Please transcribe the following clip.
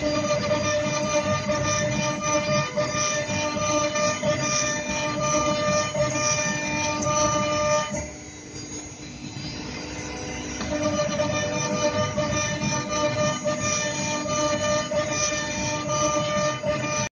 Bye.